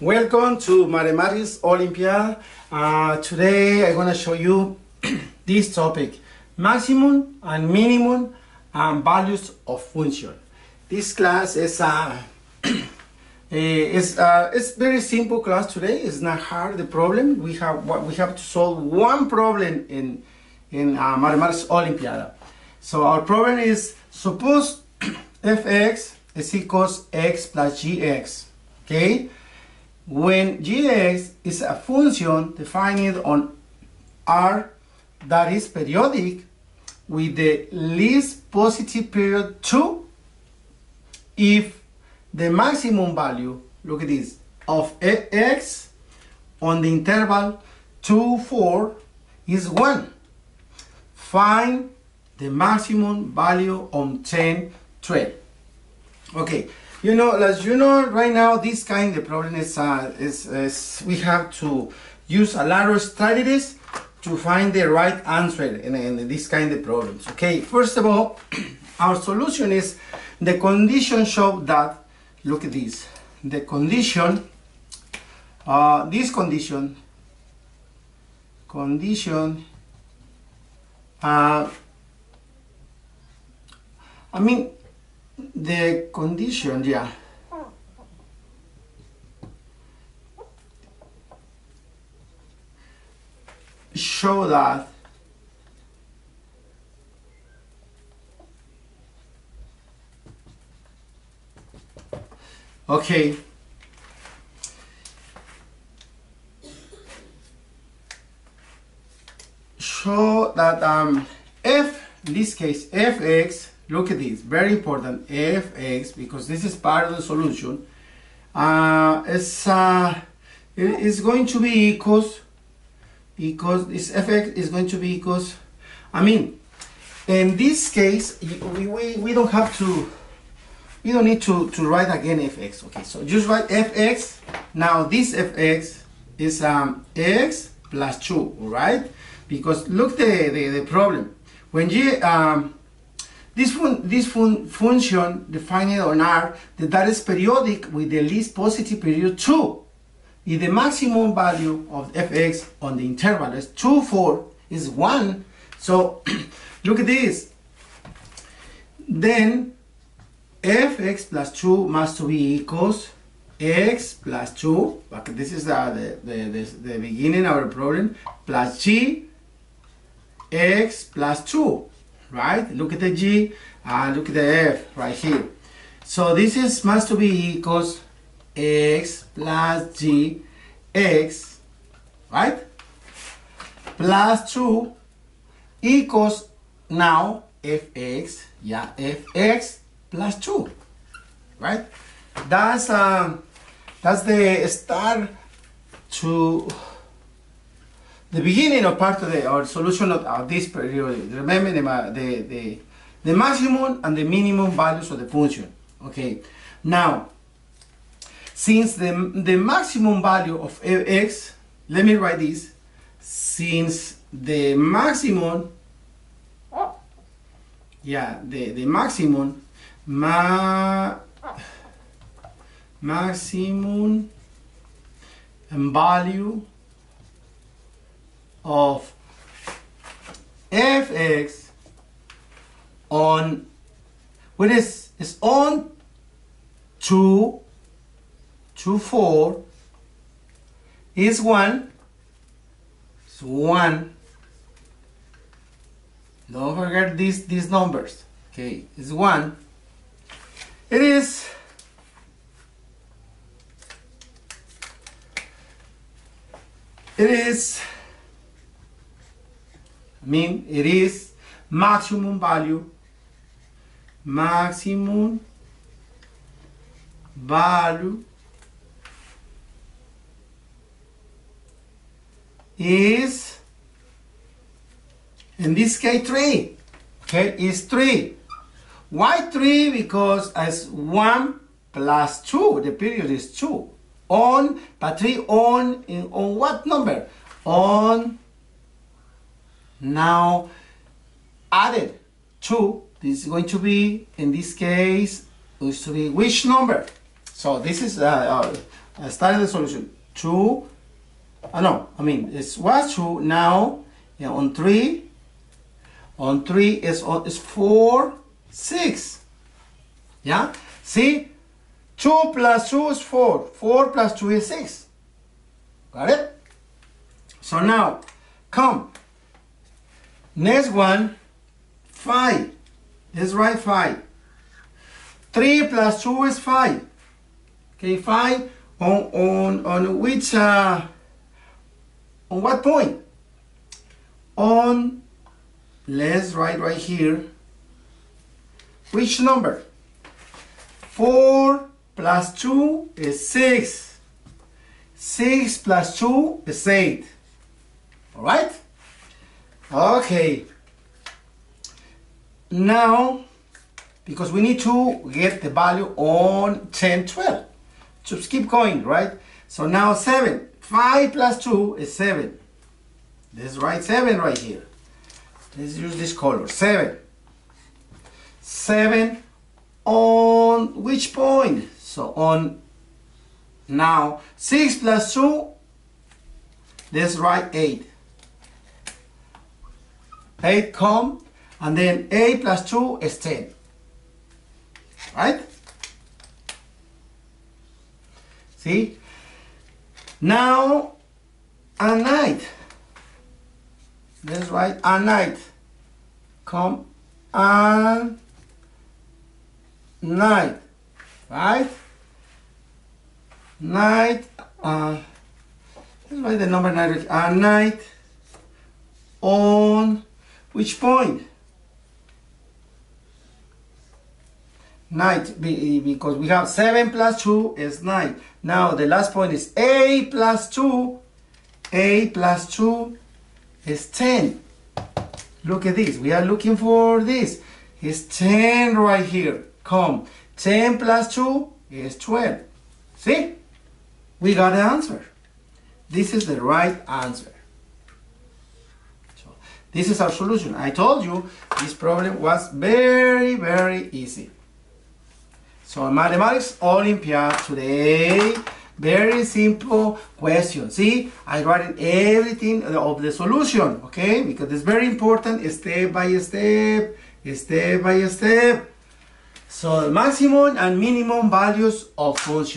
Welcome to Mathematics Olympiad. Uh, today I'm going to show you this topic, maximum and minimum and values of function. This class is uh, is uh, it's very simple class today. It's not hard. The problem we have what we have to solve one problem in in uh, Mathematics Olympiad. So our problem is suppose fx is equals x plus gx. Okay, when gx is a function defined on R that is periodic with the least positive period 2 if the maximum value, look at this, of x on the interval 2, 4 is 1. Find the maximum value on 10, 12. Okay, you know, as you know, right now, this kind of problem is, uh, is, is we have to use a lot of strategies to find the right answer in, in this kind of problems. Okay, first of all, our solution is the condition show that, look at this, the condition, uh, this condition, condition, uh, I mean, the condition, yeah. Show that okay show that um f in this case fx look at this very important fx because this is part of the solution. Uh, it's uh, it is going to be equals because this fx is going to be equals I mean in this case we, we, we don't have to we don't need to, to write again fx okay? So just write fx now this fx is um, x plus 2 right? Because look the, the, the problem. When you um, this, fun this fun function defined on R that, that is periodic with the least positive period 2. If the maximum value of fx on the interval is 2, 4 is 1, so look at this. Then fx plus 2 must be equals x plus 2, but this is the, the, the, the beginning of our problem, plus g x plus 2 right? Look at the G and look at the F right here. So this is must to be equals x plus G x, right? Plus 2 equals now fx, yeah, fx plus 2, right? That's um, that's the start to the beginning of part of the or solution of, of this period. Remember the, the, the, the maximum and the minimum values of the function. Okay. Now, since the, the maximum value of x, let me write this, since the maximum, yeah, the, the maximum, ma, maximum value of fx on what it's is on 2 to 4 is 1 is 1 don't forget these these numbers. Okay is 1 it is it is I mean it is maximum value maximum value is in this case 3 okay is 3 why 3 because as 1 plus 2 the period is 2 on but 3 on in on what number? On now added 2 this is going to be in this case going to be which number so this is uh, uh, I started the solution. 2, uh, no, I mean, it was 2, now yeah, on 3, on 3 is, on, is 4, 6. Yeah? See? 2 plus 2 is 4. 4 plus 2 is 6. Got it? So now, come. Next one, 5. Let's write 5. 3 plus 2 is 5. Okay, 5 on, on, on which, uh, on what point? On, let's write right here, which number? 4 plus 2 is 6. 6 plus 2 is 8. Alright? Okay. Now, because we need to get the value on 10, 12. Just keep going, right? So now 7. 5 plus 2 is 7. Let's write 7 right here. Let's use this color. 7. 7 on which point? So on now 6 plus 2, let's write 8. 8 come and then 8 plus 2 is 10. Right? See? Now, a night. Let's write a night. Come a night. Right? Night. Uh, let's write the number nine. A night on which point? Night, eh, because we have 7 plus 2 is 9. Now the last point is a plus 2. a plus 2 is 10. Look at this. We are looking for this. It's 10 right here. Come. 10 plus 2 is 12. See? We got the answer. This is the right answer. This is our solution. I told you this problem was very, very easy. So mathematics Olympiad today, very simple question. See, I write everything of the solution, okay? Because it's very important, step by step, step by step. So maximum and minimum values of function.